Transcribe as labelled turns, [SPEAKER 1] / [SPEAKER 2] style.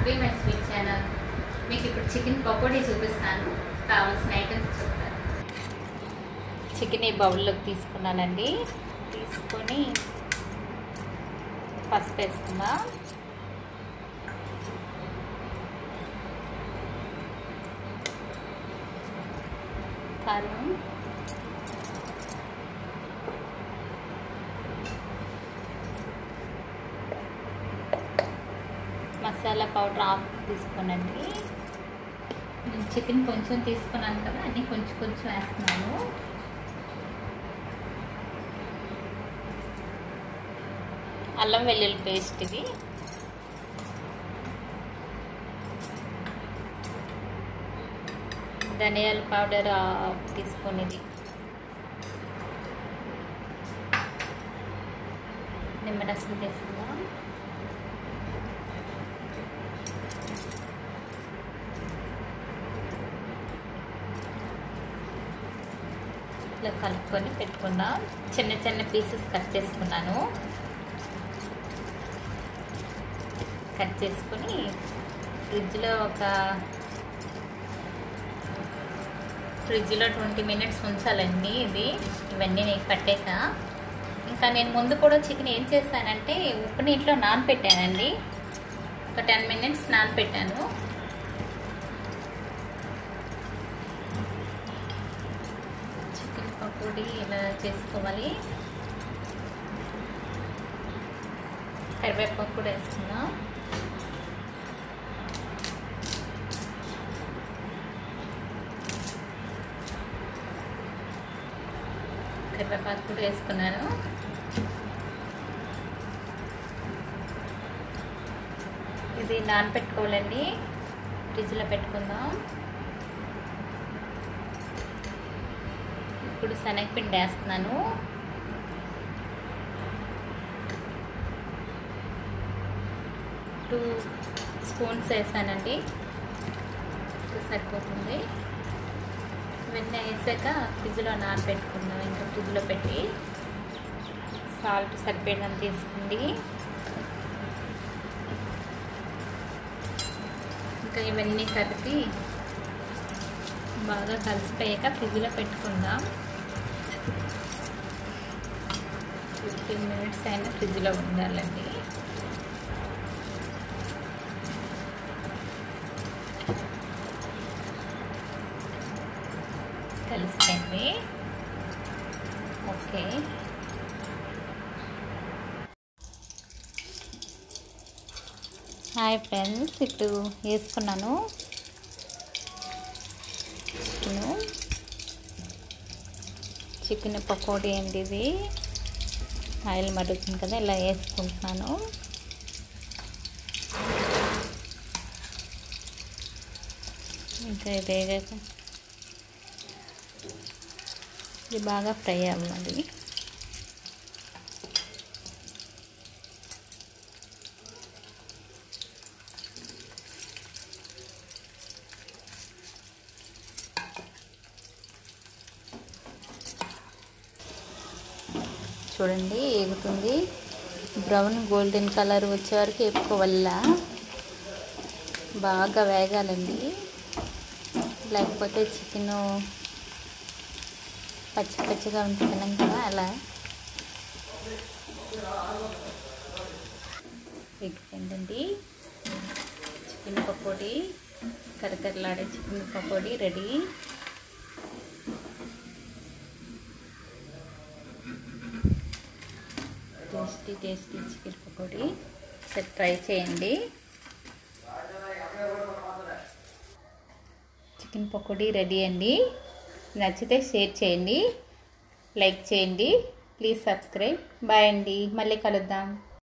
[SPEAKER 1] Happy my sweet channel. మీకు ఇప్పుడు chicken pakodi చూపిస్తాను. కావాల్సిన ఐటమ్స్ చెప్తాను. చికెన్ ఈ బౌల్లోకి తీసుకున్నానండి. తీసుకొని పసుపు వేసుకుందాం. కారం. మసాలా పౌడర్ ఆఫ్ తీసుకోనండి. చికెన్ కొంచెం తీసుకున్నాను కదా అన్నీ కొంచెం కొంచెం వేస్తున్నాను. అల్లం వెల్లుల్లి పేస్ట్ ఇది. ధనియాల పౌడర్ తీసుకునేది నిమ్మరసం తీసుకుందాం. ఇట్లా కలుపుకొని పెట్టుకుందాం చిన్న చిన్న పీసెస్ కట్ చేసుకున్నాను. కట్ చేసుకొని ఫ్రిడ్జ్లో ఒక ఫ్రిడ్జ్లో ట్వంటీ మినిట్స్ ఉంచాలండి ఇది. ఇవన్నీ నేను పట్టాక. ఇంకా నేను ముందు కూడా చికెన్ ఏం చేస్తానంటే ఉప్పు నీటిలో నానపెట్టానండి. ఒక టెన్ మినిట్స్ నానపెట్టాను. చికెన్ ఇలా చేసుకోవాలి? కరివేపాకు కూడా వేసుకుందాం. కరివేపాకు కూడా వేసుకున్నాను. ఇది నానపెట్టుకోవాలండి ఫ్రిడ్జ్లో పెట్టుకుందాం. ఇప్పుడు శనగపిండి వేస్తున్నాను. టూ స్పూన్స్ వేసానండి. సరిపోతుంది. ఇవన్నీ వేసాక ఫ్రిడ్జ్లో నానబెట్టుకుందాం. ఇంకా ఫ్రిడ్జ్లో పెట్టి సాల్ట్ సరిపోయినంత తీసుకోండి ఇంకా ఇవన్నీ కలిపి బాగా కలిసిపోయాక ఫ్రిడ్జ్లో పెట్టుకుందాం. ఫిఫ్టీన్ మినిట్స్ అయినా ఫ్రిడ్జ్లో ఉండాలండి. కలిసిపోయింది. ఓకే. హాయ్ ఫ్రెండ్స్ ఇప్పుడు వేసుకున్నాను. చికెన్. చికెన్ పకోడీ అండి ఇది. ఆయిల్ మరుగుతుంది కదా ఇలా వేసుకుంటున్నాను. ఇంకా ఇదే ఇది బాగా ఫ్రై అవ్వాలి. చూడండి ఎగుతుంది బ్రౌన్ గోల్డెన్ కలర్ వచ్చే వరకు వేపుకోవల్ల బాగా వేగాలండి. లేకపోతే చికెను పచ్చి పచ్చిగా ఉంటున్నాం కదా అలా. ఎగ్గిపోయిందండి చికెన్ పకోడీ కరకరలాడే chicken pakodi ready. Tasty tasty chicken pakodi. ఒకసారి ట్రై చేయండి. చికెన్ పకోడీ రెడీ అండి. నచ్చితే షేర్ చేయండి. లైక్ చేయండి. Please subscribe. బాయ్ అండి. మళ్ళీ కలుద్దాం.